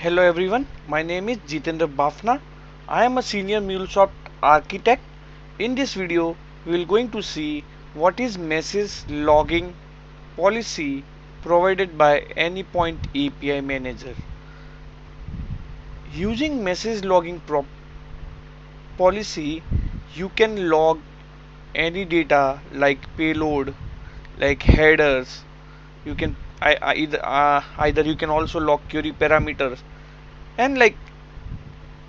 Hello everyone, my name is Jitendra Bafna. I am a senior MuleSoft architect. In this video, we will going to see what is message logging policy provided by Anypoint API Manager. Using message logging policy, you can log any data like payload, like headers. You can I, I either uh, either you can also log query parameters and like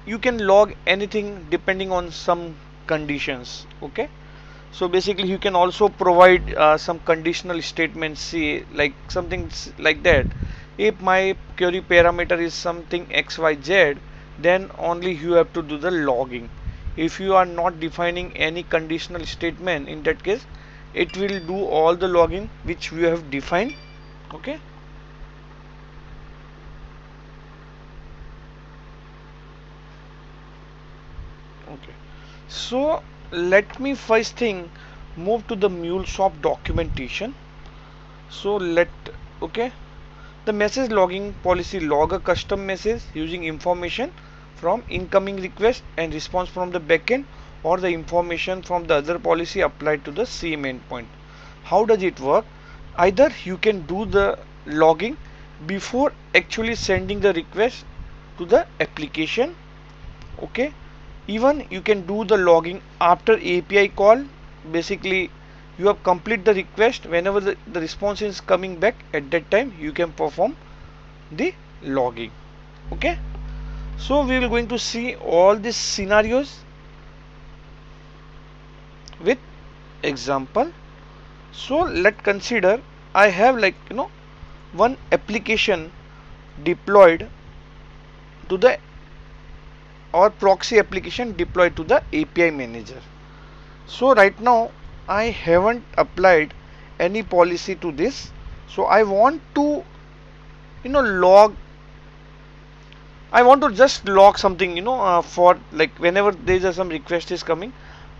you can log anything depending on some conditions okay? So basically you can also provide uh, some conditional statements say like something like that. If my query parameter is something xyz then only you have to do the logging. If you are not defining any conditional statement in that case it will do all the logging which we have defined okay so let me first thing move to the MuleSoft documentation. So let okay. The message logging policy log a custom message using information from incoming request and response from the backend or the information from the other policy applied to the same endpoint. How does it work? Either you can do the logging before actually sending the request to the application okay even you can do the logging after API call. Basically you have complete the request. Whenever the, the response is coming back at that time you can perform the logging. Okay? So we will going to see all these scenarios with example. So let consider I have like you know one application deployed to the or proxy application deployed to the API manager. So right now I haven't applied any policy to this. So I want to you know log I want to just log something you know uh, for like whenever there is some request is coming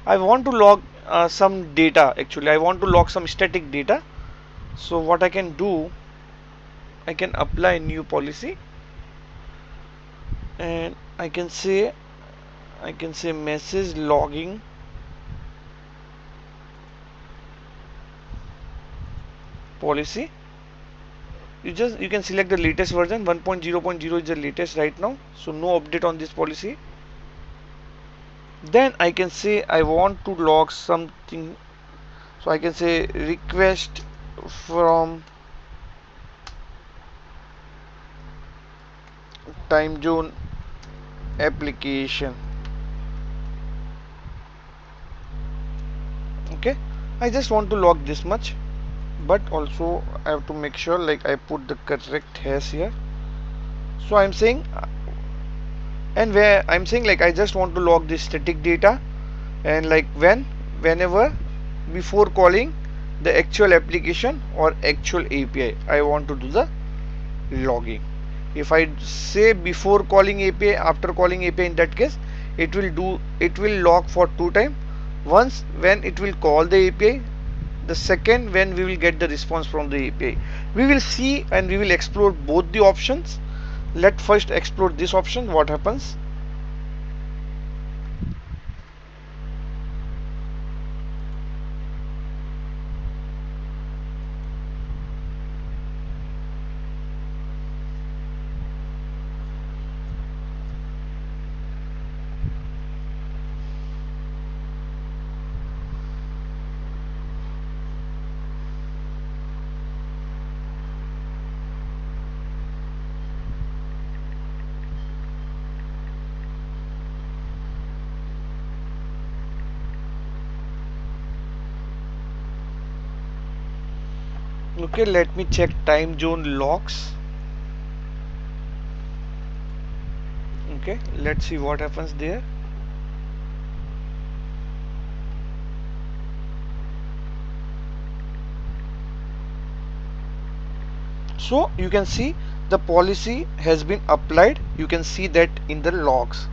I want to log uh, some data actually. I want to log some static data. So what I can do I can apply new policy. And I can say I can say message logging. Policy? You just you can select the latest version. 1.0.0 is the latest right now. So no update on this policy. Then I can say I want to log something. So I can say request from time zone application. Okay? I just want to log this much but also I have to make sure like I put the correct hash here. So I'm saying and where I'm saying like I just want to log this static data and like when whenever before calling the actual application or actual API I want to do the logging if I say before calling API after calling API in that case it will do it will log for two time. Once when it will call the API the second when we will get the response from the API we will see and we will explore both the options. Let first explore this option what happens okay let me check time zone logs okay let's see what happens there. So you can see the policy has been applied. You can see that in the logs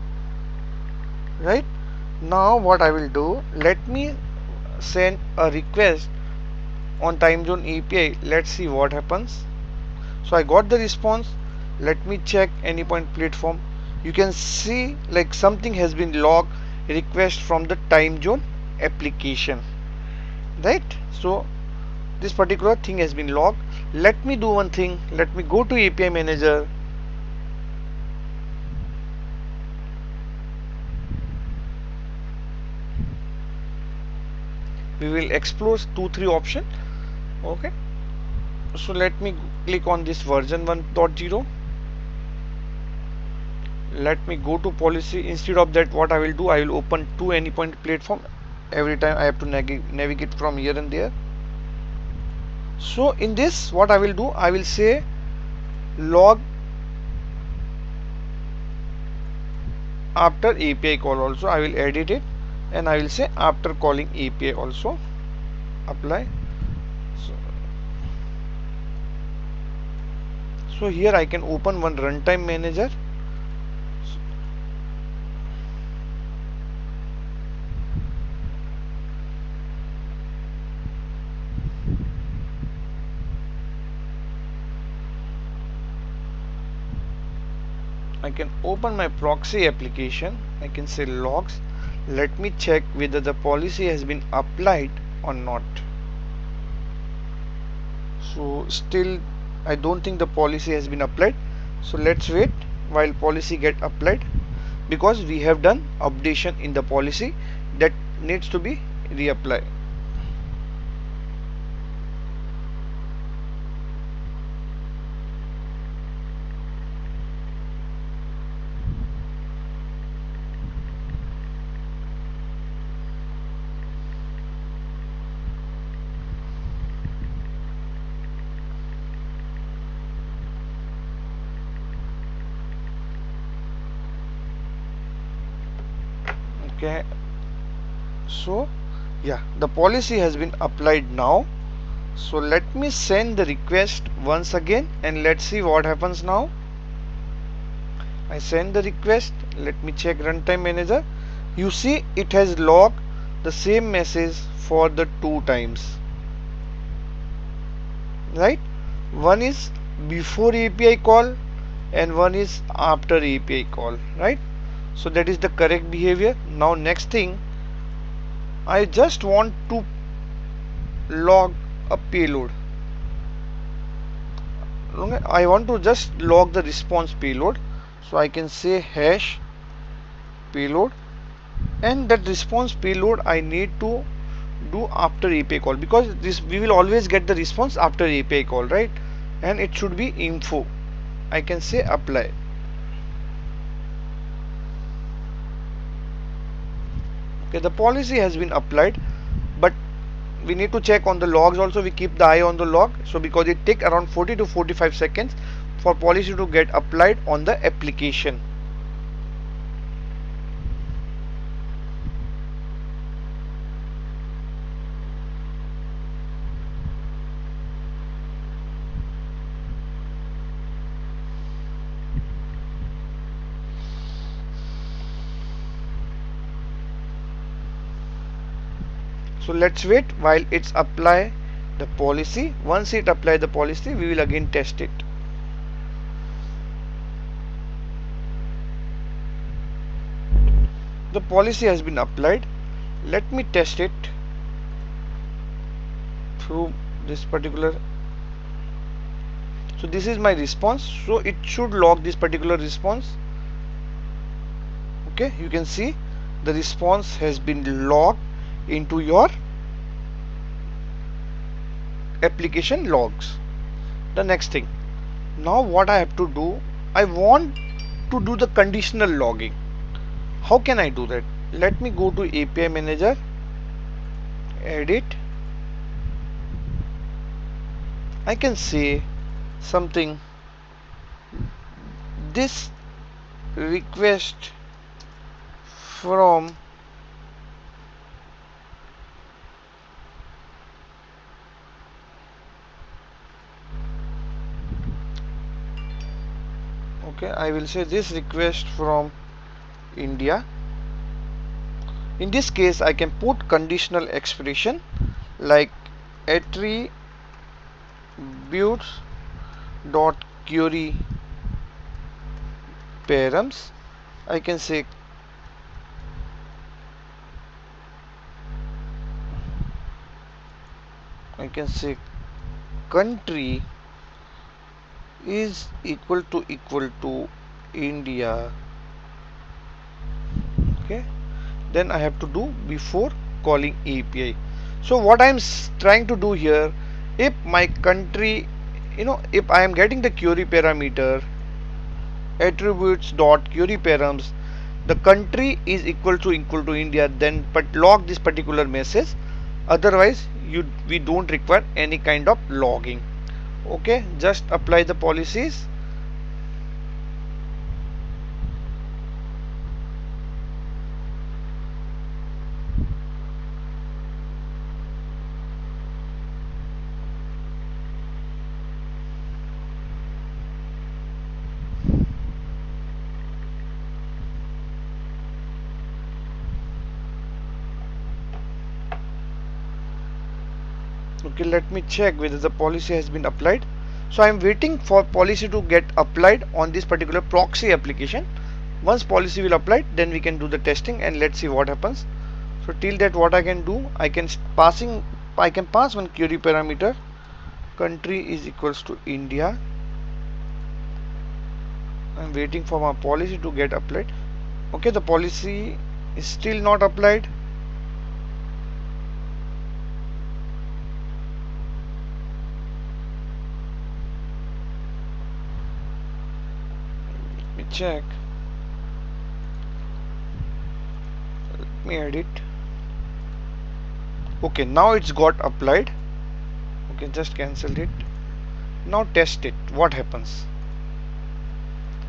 right? Now what I will do let me send a request on time zone API let's see what happens. So I got the response. Let me check anypoint platform. You can see like something has been logged. Request from the time zone application. Right? So this particular thing has been logged. Let me do one thing. Let me go to API manager. We will explore two three option okay. So let me click on this version 1.0 let me go to policy. Instead of that what I will do I will open two anypoint platform. Every time I have to navigate from here and there. So in this what I will do I will say log after API call also. I will edit it and I will say after calling API also apply so, so here I can open one runtime manager. I can open my proxy application. I can say logs. Let me check whether the policy has been applied or not so still I don't think the policy has been applied. So let's wait while policy get applied. Because we have done updation in the policy that needs to be reapplied okay. So yeah the policy has been applied now. So let me send the request once again and let's see what happens now. I send the request. Let me check runtime manager. You see it has logged the same message for the two times. Right? One is before API call and one is after API call. Right so that is the correct behavior. Now next thing I just want to log a payload. I want to just log the response payload. So I can say hash payload. And that response payload I need to do after API call. Because this we will always get the response after API call right? And it should be info. I can say apply okay the policy has been applied but we need to check on the logs also. We keep the eye on the log. So because it take around 40 to 45 seconds for policy to get applied on the application let's wait while it's apply the policy. Once it apply the policy we will again test it. The policy has been applied. Let me test it through this particular. So this is my response. So it should log this particular response. Okay you can see the response has been logged into your application logs. The next thing. Now what I have to do I want to do the conditional logging. How can I do that? Let me go to API manager edit. I can say something. This request from okay I will say this request from India. In this case I can put conditional expression like attributes dot query params. I can say I can say country is equal to equal to India. Okay. Then I have to do before calling API so what I'm trying to do here if my country you know if I am getting the query parameter attributes dot query params the country is equal to equal to India then but log this particular message. Otherwise you we don't require any kind of logging okay just apply the policies okay let me check whether the policy has been applied. So I'm waiting for policy to get applied on this particular proxy application. Once policy will apply then we can do the testing and let's see what happens. So till that what I can do I can passing I can pass one query parameter. Country is equals to India. I'm waiting for my policy to get applied. Okay the policy is still not applied check. Let me edit okay now it's got applied. Okay just cancel it. Now test it. What happens?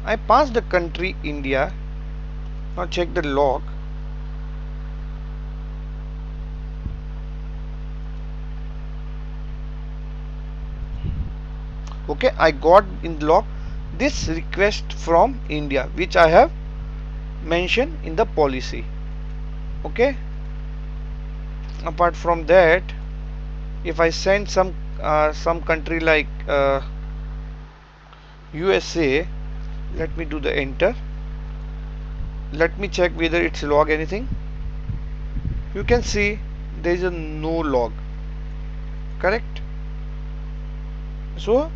I pass the country India. Now check the log. Okay I got in the log this request from India which I have mentioned in the policy. Okay? Apart from that if I send some uh, some country like uh, USA let me do the enter. Let me check whether it's log anything. You can see there is a no log. Correct? So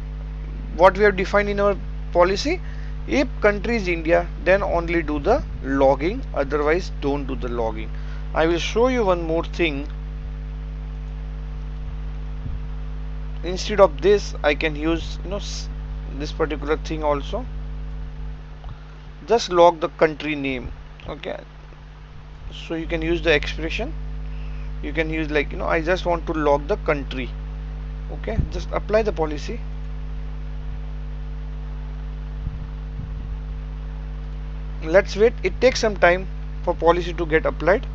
what we have defined in our policy. If country is India then only do the logging otherwise don't do the logging. I will show you one more thing. Instead of this I can use you know this particular thing also. Just log the country name okay? So you can use the expression. You can use like you know I just want to log the country okay? Just apply the policy let's wait. It takes some time for policy to get applied.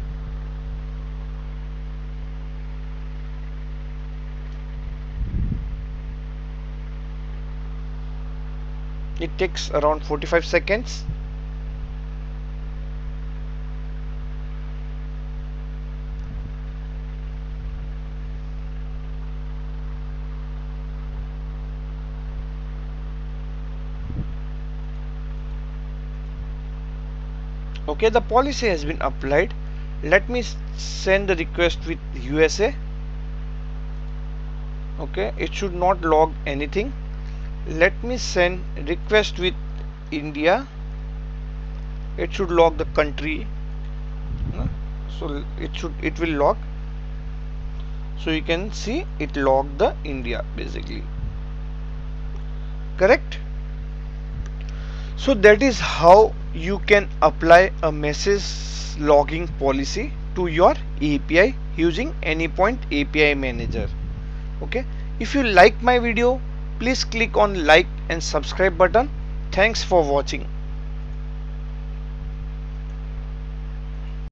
It takes around 45 seconds okay the policy has been applied. Let me send the request with USA okay it should not log anything. Let me send request with India. It should log the country. So it should it will log. So you can see it logged the India basically. Correct? So that is how you can apply a message logging policy to your API using Anypoint API manager. Okay? If you like my video please click on like and subscribe button. Thanks for watching